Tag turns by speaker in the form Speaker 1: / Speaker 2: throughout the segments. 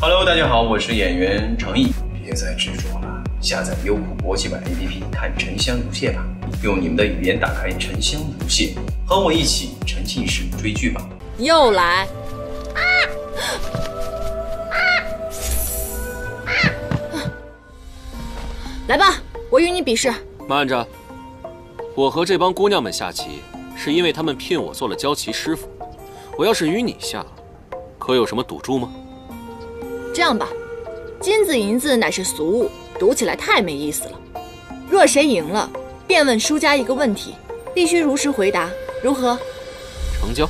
Speaker 1: Hello，大家好，我是演员程毅。别再执着了，下载优酷国际版 APP 看《沉香如屑》吧，用你们的语言打开《沉香如屑》，和我一起沉浸式追剧吧。
Speaker 2: 又来！来吧，我与你比试。
Speaker 3: 慢着，我和这帮姑娘们下棋，是因为她们聘我做了教棋师傅。我要是与你下，可有什么赌注吗？
Speaker 2: 这样吧，金子银子乃是俗物，赌起来太没意思了。若谁赢了，便问输家一个问题，必须如实回答，如何？
Speaker 3: 成交。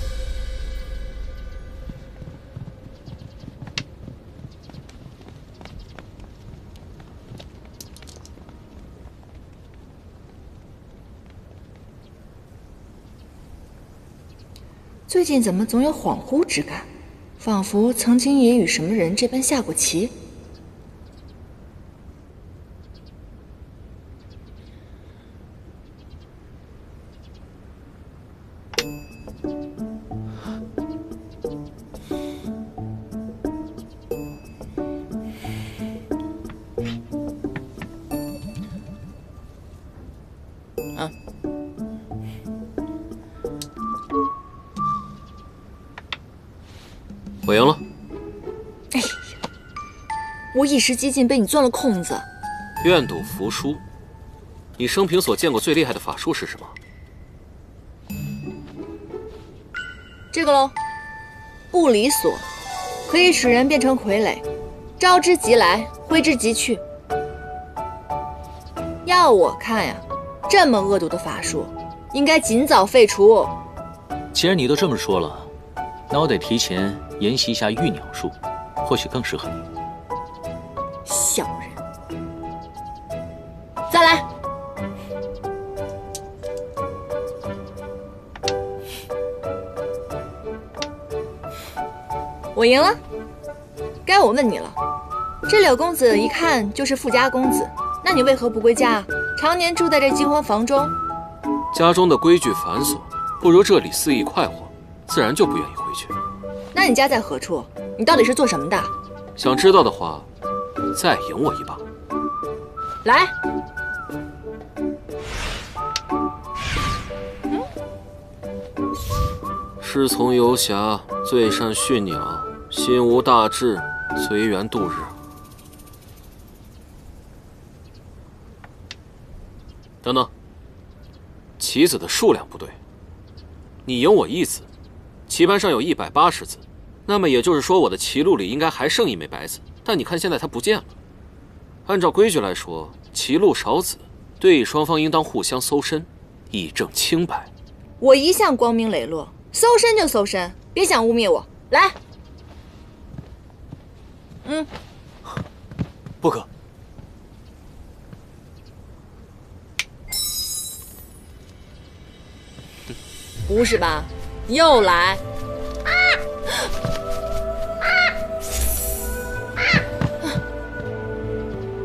Speaker 2: 最近怎么总有恍惚之感，仿佛曾经也与什么人这般下过棋。啊。
Speaker 3: 我赢了。
Speaker 2: 哎呀，我一时激进被你钻了空子。
Speaker 3: 愿赌服输。你生平所见过最厉害的法术是什么？
Speaker 2: 这个喽，不离锁，可以使人变成傀儡，招之即来，挥之即去。要我看呀，这么恶毒的法术，应该尽早废除。
Speaker 4: 既然你都这么说了，那我得提前研习一下御鸟术，或许更适合你。
Speaker 2: 小人，再来！我赢了，该我问你了。这柳公子一看就是富家公子，那你为何不归家，常年住在这饥荒房中？
Speaker 3: 家中的规矩繁琐，不如这里肆意快活，自然就不愿意回去。
Speaker 2: 那你家在何处？你到底是做什么的？
Speaker 3: 想知道的话，再赢我一把。
Speaker 2: 来。
Speaker 3: 嗯。师从游侠，最善驯鸟，心无大志，随缘度日。等等，棋子的数量不对。你赢我一子，棋盘上有一百八十子，那么也就是说，我的棋路里应该还剩一枚白子。但你看，现在它不见了。按照规矩来说，棋路少子，对弈双方应当互相搜身，以证清白。
Speaker 2: 我一向光明磊落，搜身就搜身，别想污蔑我。来，嗯，
Speaker 4: 不可。
Speaker 2: 不是吧？又来！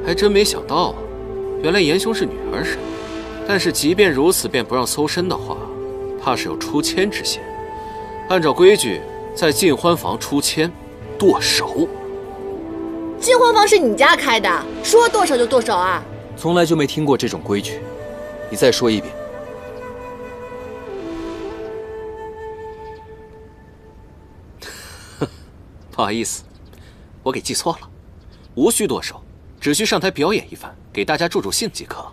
Speaker 3: 还真没想到啊，原来严兄是女儿身。但是即便如此，便不让搜身的话，怕是有出千之嫌。按照规矩，在尽欢房出千，剁手。
Speaker 2: 尽欢房是你家开的，说剁手就剁手啊？
Speaker 4: 从来就没听过这种规矩，你再说一遍。
Speaker 3: 不好意思，我给记错了，无需剁手，只需上台表演一番，给大家助助兴即可。